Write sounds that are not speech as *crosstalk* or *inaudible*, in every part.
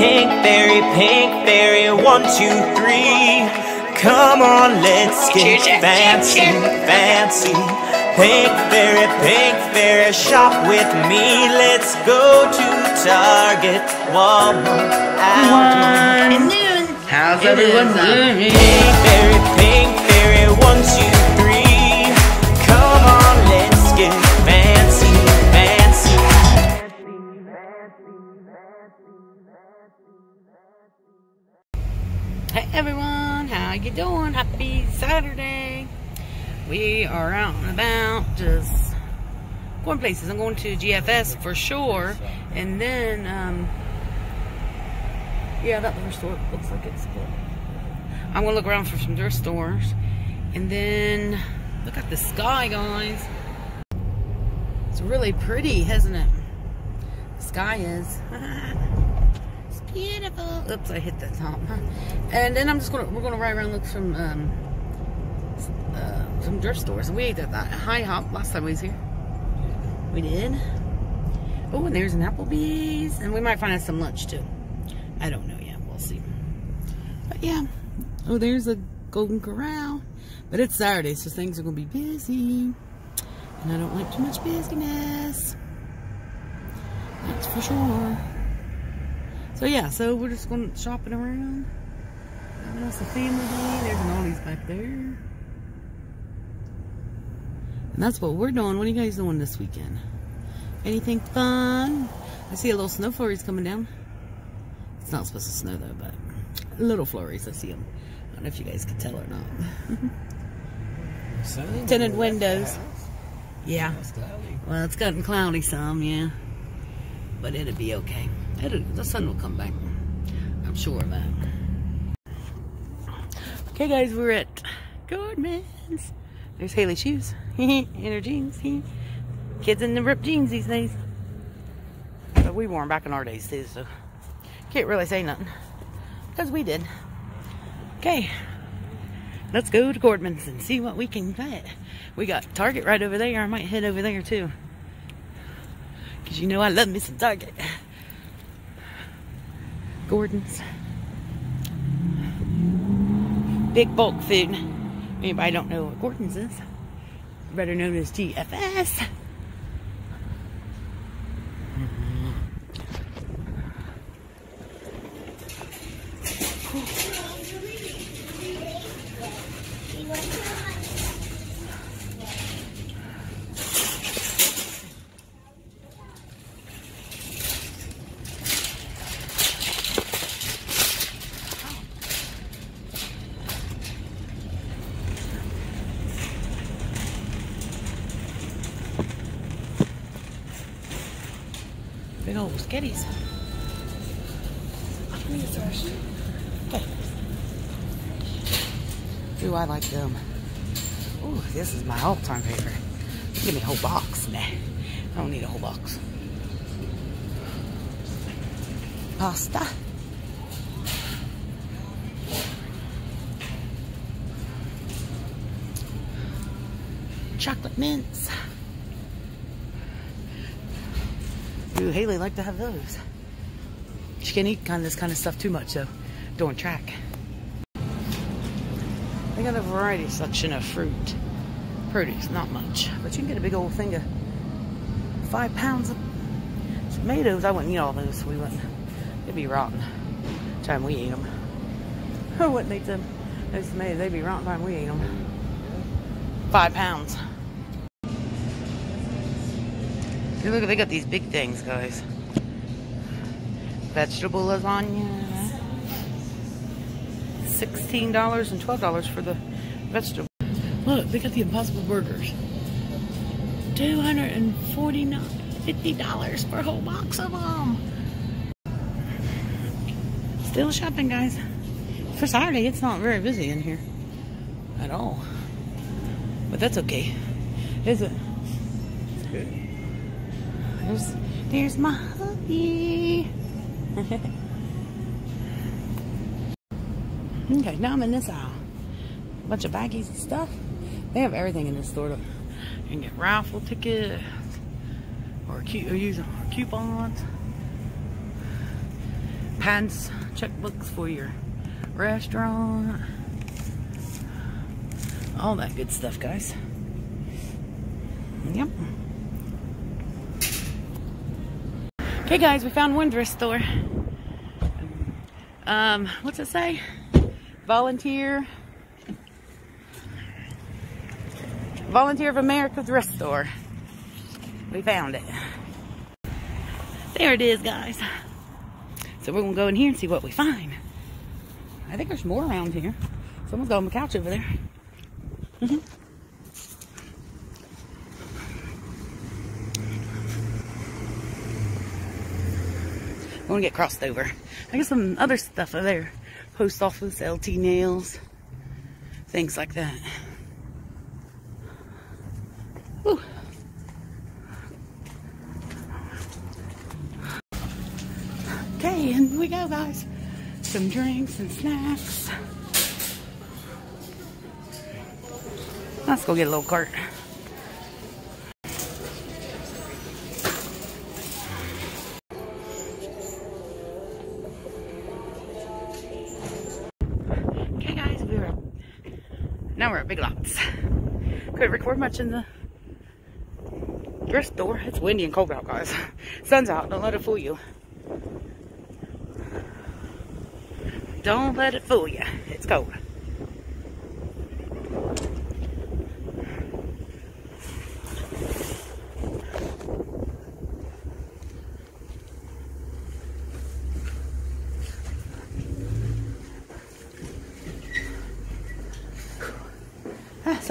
Pink fairy, pink fairy, one, two, three. Come on, let's get fancy, fancy. Pink fairy, pink fairy, shop with me. Let's go to Target, Walmart, Aldi. How's everyone doing? Pink fairy, pink fairy, one, two, everyone, how you doing? Happy Saturday. We are out and about, just going places. I'm going to GFS for sure, and then um, yeah, that other store looks like it's good. I'm gonna look around for some thrift stores, and then look at the sky, guys. It's really pretty, isn't it? The sky is. *laughs* Beautiful. Oops, I hit the top. And then I'm just gonna we're gonna ride around and look some um uh, some thrift stores. We ate at that IHOP last time we was here. We did. Oh, and there's an Applebee's, and we might find out some lunch too. I don't know yet. We'll see. But yeah. Oh, there's a Golden Corral. But it's Saturday, so things are gonna be busy. And I don't like too much busyness. That's for sure. So yeah, so we're just going shopping around. Having us a family day. There's an Ollie's back there. And that's what we're doing. What are you guys doing this weekend? Anything fun? I see a little snow flurries coming down. It's not supposed to snow though, but little flurries. I see them. I don't know if you guys can tell or not. Tinted windows. Yeah. Well, it's gotten cloudy some, yeah. But it'll be okay. The sun will come back. I'm sure of that. Okay, guys, we're at Gordman's. There's Haley's shoes *laughs* and her jeans. *laughs* Kids in the ripped jeans these days. But we wore them back in our days too, so can't really say nothing. Because we did. Okay, let's go to Gordman's and see what we can get. We got Target right over there. I might head over there too. Because you know I love me some Target. Gordon's. Big bulk food. Anybody don't know what Gordon's is? Better known as GFS. Big skitties. Okay. Ooh, I like them. Ooh, this is my all-time favorite. Give me a whole box. Nah, I don't need a whole box. Pasta. Chocolate mints. Ooh, Haley like to have those. She can't eat kind of this kind of stuff too much, so don't track. They got a variety section of fruit. Produce, not much. But you can get a big old thing of five pounds of tomatoes. I wouldn't eat all those. We wouldn't. They'd be rotten. Time we eat them. I wouldn't eat them. Those tomatoes, they'd be rotten time we eat them. Five pounds. Hey, look, they got these big things, guys. Vegetable lasagna. $16 and $12 for the vegetable. Look, they got the Impossible Burgers. $249, $50 for a whole box of them. Still shopping, guys. For Saturday, it's not very busy in here. At all. But that's okay. Is it? There's, there's my hubby. *laughs* okay, now I'm in this aisle. A bunch of baggies and stuff. They have everything in this store. You can get raffle tickets or, or use coupons. pants, checkbooks for your restaurant. All that good stuff, guys. Yep. Okay, guys, we found one dress store. Um, what's it say? Volunteer. Volunteer of America dress store. We found it. There it is, guys. So we're gonna go in here and see what we find. I think there's more around here. Someone's got on the couch over there. Mm -hmm. We're gonna get crossed over. I got some other stuff over there. Post office, LT nails, things like that. Okay, and we go, guys. Some drinks and snacks. Let's go get a little cart. Record much in the dress store. It's windy and cold out, guys. *laughs* Sun's out, don't let it fool you. Don't let it fool you. It's cold.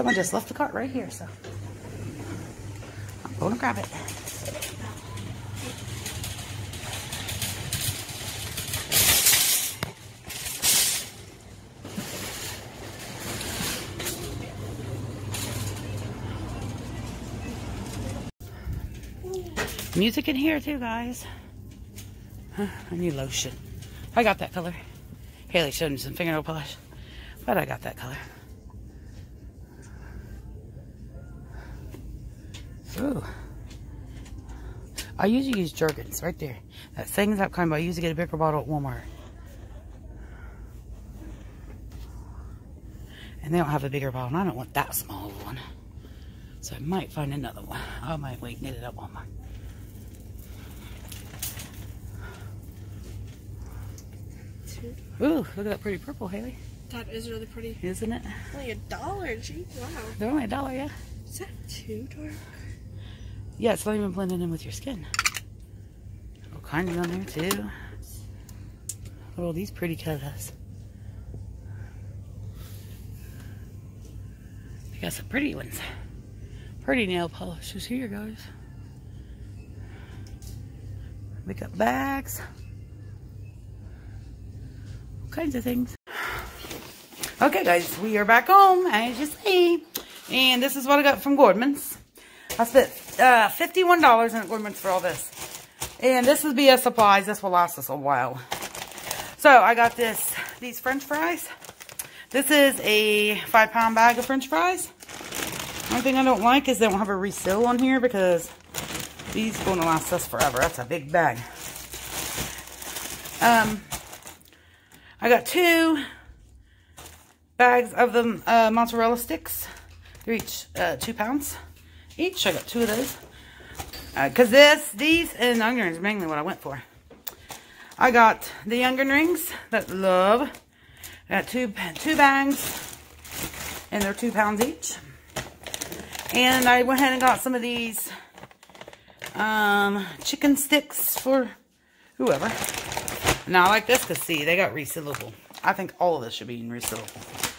Someone just left the cart right here, so I'm going to grab it. Music in here too, guys. Huh, I need lotion. I got that color. Haley showed me some fingernail polish, but I got that color. Ooh. I usually use Jergens right there. That thing's that kind, but I usually get a bigger bottle at Walmart. And they don't have a bigger bottle, and I don't want that small one. So I might find another one. I might wait and get it at Walmart. Ooh, look at that pretty purple, Haley. That is really pretty. Isn't it? Only a dollar, gee, wow. They're only a dollar, yeah. Is that too dark? Yeah, it's not even blending in with your skin. Oh, all kinds on there too. Look at all these pretty colors. They got some pretty ones. Pretty nail polishes here, guys. Makeup bags. All kinds of things. Okay, guys, we are back home, as you see. And this is what I got from Gordman's. I spent uh, $51 in Gordman's for all this. And this is BS Supplies. This will last us a while. So, I got this, these french fries. This is a five pound bag of french fries. One thing I don't like is they don't have a reseal on here because these are going to last us forever. That's a big bag. Um, I got two bags of the uh, mozzarella sticks. They're each uh, two pounds each. I got two of those. Because uh, this, these, and the onion rings mainly what I went for. I got the onion rings that love. I got two, two bags. And they're two pounds each. And I went ahead and got some of these um, chicken sticks for whoever. Now, I like this because, see, they got resealable. I think all of this should be resealable.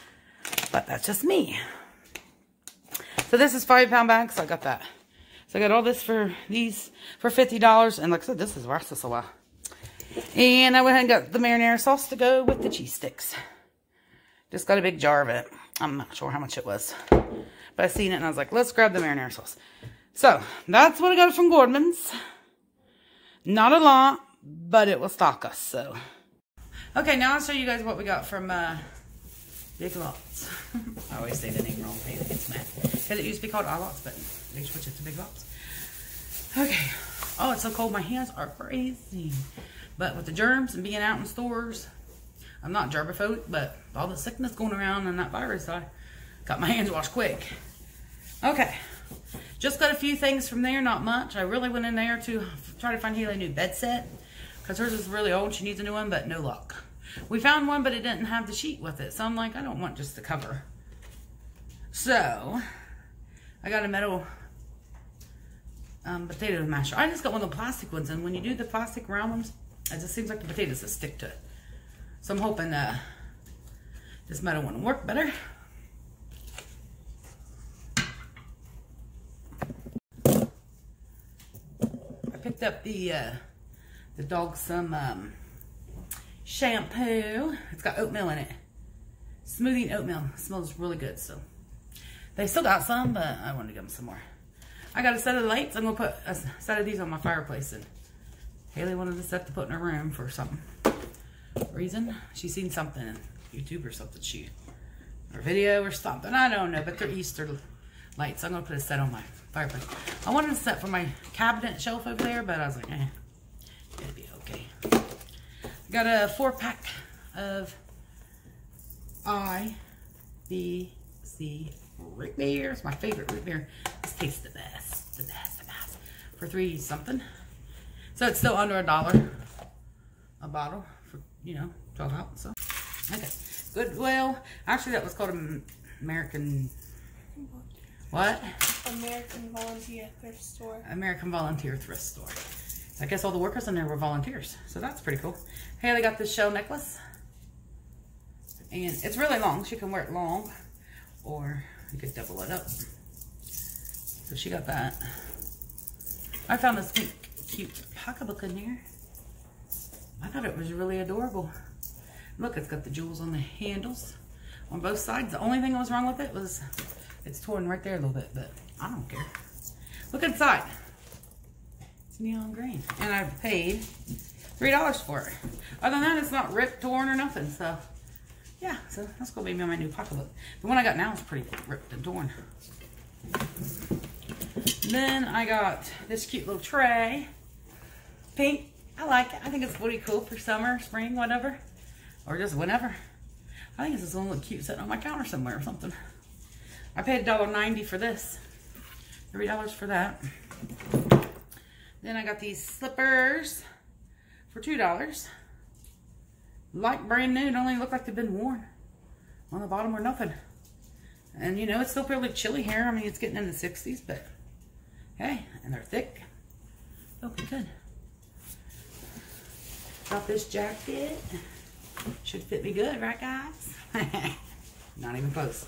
But that's just me. So this is five pound bags. So I got that. So I got all this for these for $50. And like I said, this is us a while. And I went ahead and got the marinara sauce to go with the cheese sticks. Just got a big jar of it. I'm not sure how much it was. But I seen it and I was like, let's grab the marinara sauce. So that's what I got from Gordman's. Not a lot, but it will stock us. So, okay, now I'll show you guys what we got from uh, Big er *laughs* Lots. I always say the name wrong. Haley gets mad. Because it used to be called Lots, but they switched it to Big Lots. Okay. Oh, it's so cold. My hands are crazy. But with the germs and being out in stores, I'm not germophobic, but all the sickness going around and that virus, I got my hands washed quick. Okay, just got a few things from there, not much. I really went in there to try to find Haley a new bed set because hers is really old. She needs a new one, but no luck. We found one, but it didn't have the sheet with it. So I'm like, I don't want just the cover. So I got a metal um, potato masher. I just got one of the plastic ones, and when you do the plastic round ones, it just seems like the potatoes just stick to it. So I'm hoping uh, this metal one will work better. I picked up the uh, the dog some um, shampoo. It's got oatmeal in it. Smoothing oatmeal. Smells really good, so. They still got some, but I want to give them some more. I got a set of lights. I'm going to put a set of these on my fireplace. And Haley wanted a set to put in her room for some reason. She's seen something in YouTube or something. She, or video or something. I don't know, but they're Easter lights. I'm going to put a set on my fireplace. I wanted a set for my cabinet shelf over there, but I was like, eh. Got a four pack of I, B, C, root beer. It's my favorite root beer. This tastes the best, the best, the best. For three something. So it's still under a dollar a bottle for, you know, 12 ounce. So, okay. Goodwill. Actually, that was called American, what? American Volunteer Thrift Store. American Volunteer Thrift Store. I guess all the workers in there were volunteers. So that's pretty cool. Haley got this shell necklace. And it's really long. She can wear it long. Or you could double it up. So she got that. I found this pink, cute pocketbook in here. I thought it was really adorable. Look, it's got the jewels on the handles on both sides. The only thing that was wrong with it was it's torn right there a little bit, but I don't care. Look inside. Neon green. And I paid $3 for it. Other than that, it's not ripped, torn, or nothing. So, yeah. So, that's going to be my new pocketbook. The one I got now is pretty ripped and torn. Then I got this cute little tray. Pink. I like it. I think it's pretty cool for summer, spring, whatever. Or just whenever. I think it's just gonna look cute sitting on my counter somewhere or something. I paid $1.90 for this. $3 for that. Then I got these slippers for $2. Like brand new, it only look like they've been worn. On the bottom or nothing. And you know, it's still fairly chilly here. I mean, it's getting in the 60s, but hey, and they're thick. Be good. Got this jacket. Should fit me good, right guys? *laughs* Not even close.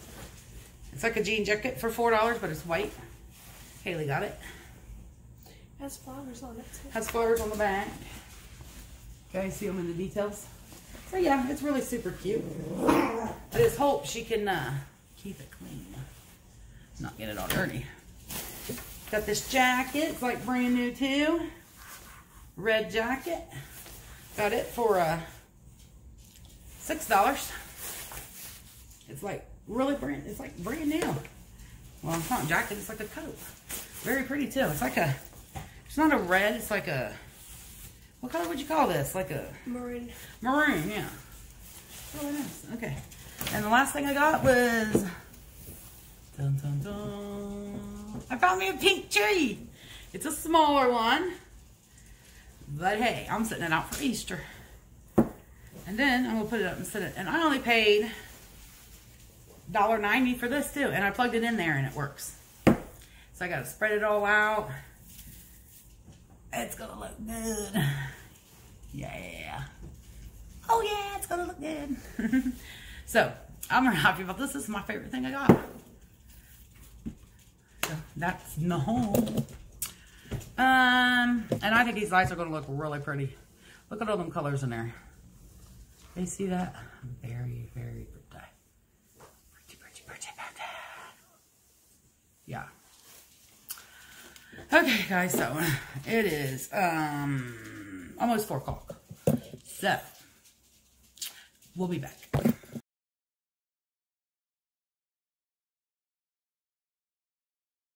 It's like a jean jacket for $4, but it's white. Haley got it. Has flowers on it too. Has flowers on the back. Okay, see them in the details. So yeah, it's really super cute. I just hope she can uh, keep it clean. Not get it all dirty. Got this jacket. It's like brand new too. Red jacket. Got it for uh, $6. It's like really brand, it's like brand new. Well, it's not a jacket, it's like a coat. Very pretty too. It's like a, it's not a red, it's like a, what color would you call this? Like a Maroon. maroon, yeah. Oh, really nice. Okay. And the last thing I got was, dun dun dun. I found me a pink tree. It's a smaller one. But hey, I'm setting it out for Easter. And then I'm gonna put it up and set it. And I only paid $1.90 for this too. And I plugged it in there and it works. So I gotta spread it all out. It's gonna look good. Yeah. Oh yeah, it's gonna look good. *laughs* so I'm happy about this. This is my favorite thing I got. So that's the home. Um, and I think these lights are gonna look really pretty. Look at all them colors in there. You see that? Very, very pretty. Pretty, pretty, pretty, pretty. Yeah. Okay, guys, so it is um almost four o'clock. So we'll be back.